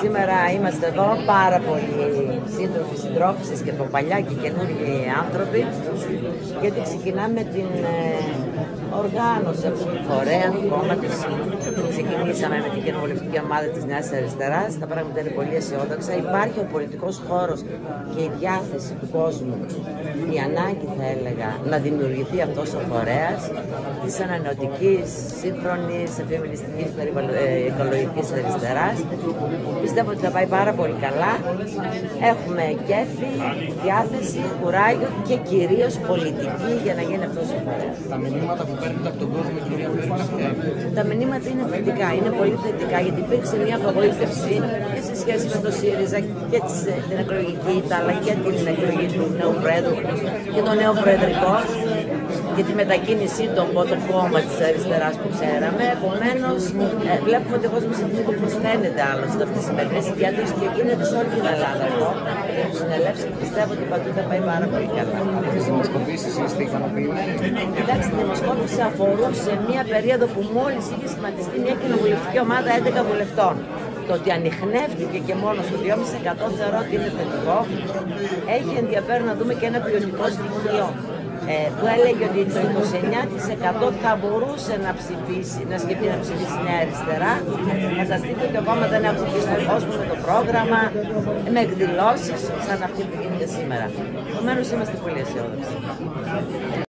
Σήμερα είμαστε εδώ πάρα πολλοί σύντροφοι, συντρόφισσες και από παλιά και καινούργιοι άνθρωποι γιατί ξεκινάμε την ε, οργάνωση αυτού του φορέα του κόμματος. Ξεκινήσαμε με την κοινοβουλευτική ομάδα της Νέας Αριστεράς. Τα πράγματα είναι πολύ αισιόδοξα. Υπάρχει ο πολιτικός χώρος και η διάθεση του κόσμου, η ανάγκη θα έλεγα, να δημιουργηθεί αυτός ο φορέας της ανανεωτικής, σύγχρονης, φεμινιστικής, ε, οικολογικής αριστεράς Πιστεύω ότι θα πάει πάρα πολύ καλά. Έχουμε κέφι, διάθεση, κουράγιο και κυρίως πολιτική για να γίνει αυτός ο φορέας. Τα μηνύματα που παίρνετε από τον κόσμο, κυρία Τα μηνύματα είναι θετικά, είναι πολύ θετικά γιατί υπήρξε μια απογοήτευση και σε σχέση με το ΣΥΡΙΖΑ και την εκλογική αλλά και την εκλογή του νέου Πρόεδρου και το νέο Προεδρικό και τη μετακίνησή του από το κόμμα της αριστεράς που ξέραμε. Επομένως, ε, βλέπουμε ότι ο κόσμος αυτό πώς φαίνεται άλλωστε από τι σημερινέ συγκέντρωση και γίνεται σε όλη την Ελλάδα αυτό. Έχω συνελεύσει και πιστεύω ότι παντού θα πάει πάρα πολύ καλά. Από τι δημοσκοπήσεις είστε ικανοποιημένοι; Κοιτάξτε, η δημοσκόπηση αφορούσε μία περίοδο που μόλις είχε σχηματιστεί μια κοινοβουλευτική ομάδα 11 βουλευτών. Το ότι ανοιχνεύτηκε και μόνος στο 2,5% θεωρώ ότι είναι θετικό. Έχει ενδιαφέρον να δούμε και ένα ποιοτικό στοιχείο ε, που έλεγε ότι το 29% θα μπορούσε να ψηφίσει, να σκεφτεί να ψηφίσει Νέα Αριστερά. Φανταστείτε ότι ο κόμμα δεν έχουν βγει στον κόσμο με το πρόγραμμα, με εκδηλώσεις σαν αυτή που γίνεται σήμερα. Επομένως είμαστε πολύ αισιόδοξοι.